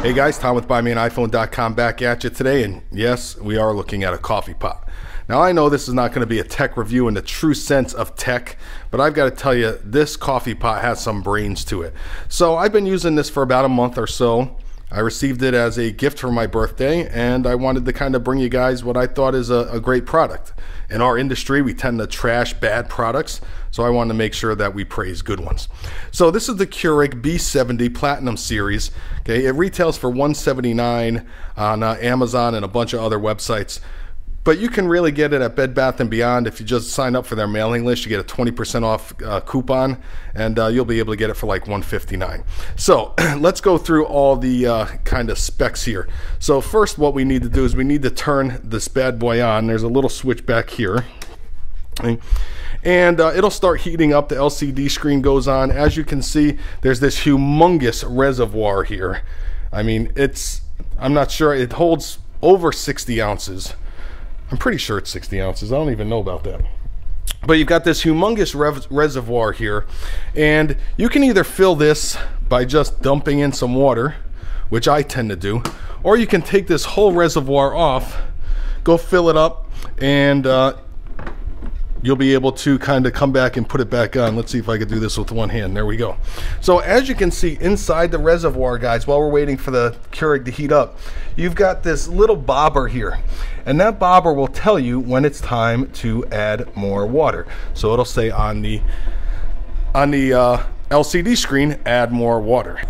Hey guys, Tom with BuyMeAnIPhone.com back at you today, and yes, we are looking at a coffee pot. Now I know this is not going to be a tech review in the true sense of tech, but I've got to tell you, this coffee pot has some brains to it. So I've been using this for about a month or so. I received it as a gift for my birthday, and I wanted to kind of bring you guys what I thought is a, a, great product. In our industry, we tend to trash bad products, so I wanted to make sure that we praise good ones. So this is the Keurig B70 Platinum Series. Okay, it retails for 179 on uh, Amazon and a bunch of other websites. But you can really get it at Bed Bath & Beyond. If you just sign up for their mailing list, you get a 20% off uh, coupon, and uh, you'll be able to get it for like 159 So let's go through all the uh, kind of specs here. So first, what we need to do is we need to turn this bad boy on. There's a little switch back here. And uh, it'll start heating up. The LCD screen goes on. As you can see, there's this humongous reservoir here. I mean, it's, I'm not sure, it holds over 60 ounces. I'm pretty sure it's 60 ounces. I don't even know about that. But you've got this humongous reservoir here, and you can either fill this by just dumping in some water, which I tend to do, or you can take this whole reservoir off, go fill it up, and uh, you'll be able to kind of come back and put it back on. Let's see if I can do this with one hand. There we go. So as you can see inside the reservoir, guys, while we're waiting for the Keurig to heat up, you've got this little bobber here. And that bobber will tell you when it's time to add more water. So it'll say on the on the uh, LCD screen, add more water.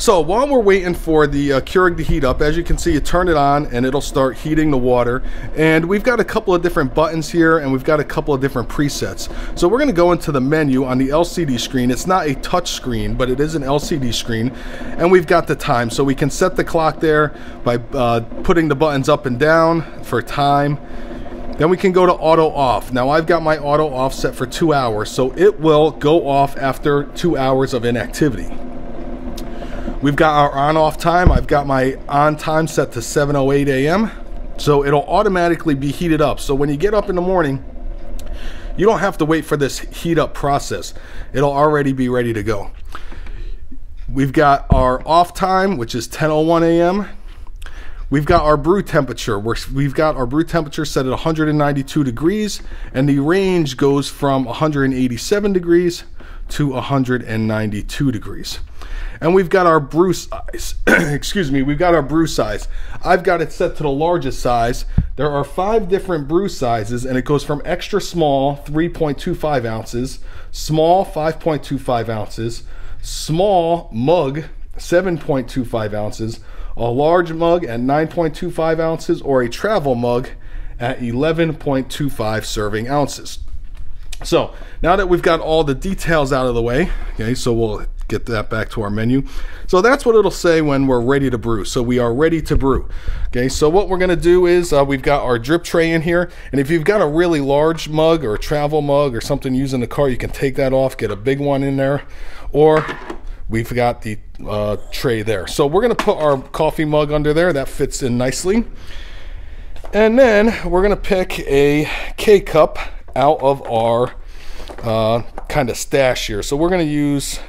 So while we're waiting for the uh, Keurig to heat up, as you can see, you turn it on and it'll start heating the water. And we've got a couple of different buttons here and we've got a couple of different presets. So we're gonna go into the menu on the LCD screen. It's not a touch screen, but it is an LCD screen. And we've got the time. So we can set the clock there by uh, putting the buttons up and down for time. Then we can go to auto off. Now I've got my auto off set for two hours, so it will go off after two hours of inactivity. We've got our on off time. I've got my on time set to 7.08 a.m. So it'll automatically be heated up. So when you get up in the morning, you don't have to wait for this heat up process. It'll already be ready to go. We've got our off time, which is 10.01 a.m. We've got our brew temperature. We've got our brew temperature set at 192 degrees, and the range goes from 187 degrees to 192 degrees and we've got our brew size. Excuse me, we've got our brew size. I've got it set to the largest size. There are five different brew sizes, and it goes from extra small, 3.25 ounces, small, 5.25 ounces, small mug, 7.25 ounces, a large mug at 9.25 ounces, or a travel mug at 11.25 serving ounces. So now that we've got all the details out of the way, okay, so we'll get that back to our menu. So that's what it'll say when we're ready to brew. So we are ready to brew. Okay, so what we're gonna do is uh, we've got our drip tray in here. And if you've got a really large mug or a travel mug or something using the car, you can take that off, get a big one in there. Or we've got the uh, tray there. So we're gonna put our coffee mug under there. That fits in nicely. And then we're gonna pick a K-cup out of our uh, kind of stash here. So we're gonna use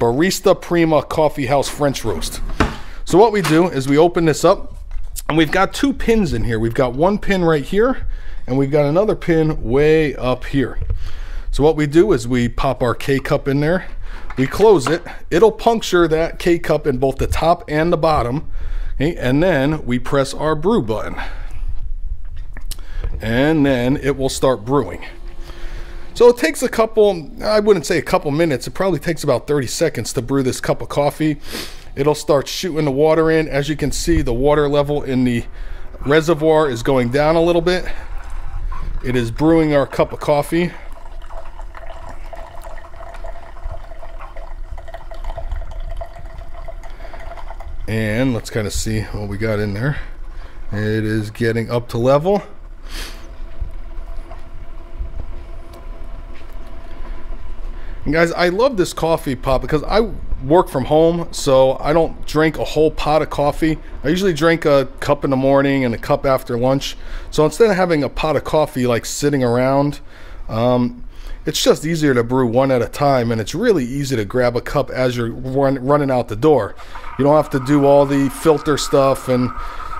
Barista Prima Coffee House French Roast. So what we do is we open this up and we've got two pins in here. We've got one pin right here and we've got another pin way up here. So what we do is we pop our K-cup in there, we close it, it'll puncture that K-cup in both the top and the bottom, okay? and then we press our brew button. And then it will start brewing. So it takes a couple, I wouldn't say a couple minutes, it probably takes about 30 seconds to brew this cup of coffee. It'll start shooting the water in. As you can see, the water level in the reservoir is going down a little bit. It is brewing our cup of coffee. And let's kind of see what we got in there. It is getting up to level. Guys, I love this coffee pot because I work from home, so I don't drink a whole pot of coffee. I usually drink a cup in the morning and a cup after lunch. So instead of having a pot of coffee like sitting around, um, it's just easier to brew one at a time and it's really easy to grab a cup as you're run, running out the door. You don't have to do all the filter stuff and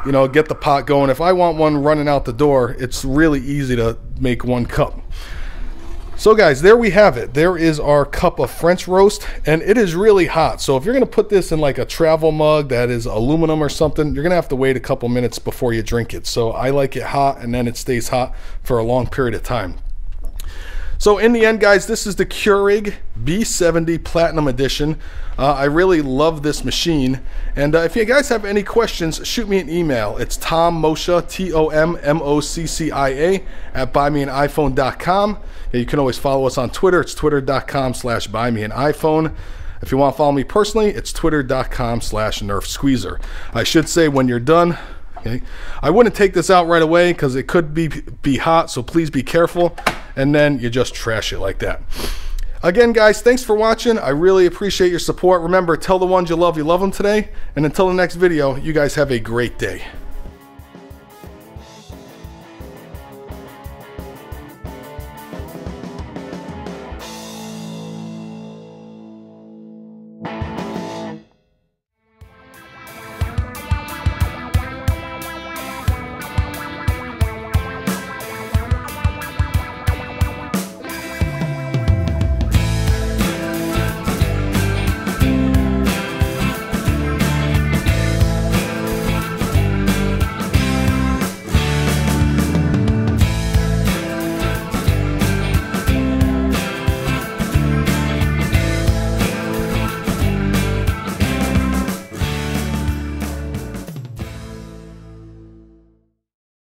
you know get the pot going. If I want one running out the door, it's really easy to make one cup. So guys, there we have it. There is our cup of French roast and it is really hot. So if you're gonna put this in like a travel mug that is aluminum or something, you're gonna have to wait a couple minutes before you drink it. So I like it hot and then it stays hot for a long period of time. So in the end, guys, this is the Keurig B70 Platinum Edition. Uh, I really love this machine. And uh, if you guys have any questions, shoot me an email. It's Tom Moccia, T-O-M-M-O-C-C-I-A, at buymeaniphone.com. Yeah, you can always follow us on Twitter. It's twitter.com slash buymeaniphone. If you want to follow me personally, it's twitter.com slash nerfsqueezer. I should say when you're done, okay, I wouldn't take this out right away because it could be, be hot, so please be careful and then you just trash it like that. Again, guys, thanks for watching. I really appreciate your support. Remember, tell the ones you love you love them today. And until the next video, you guys have a great day.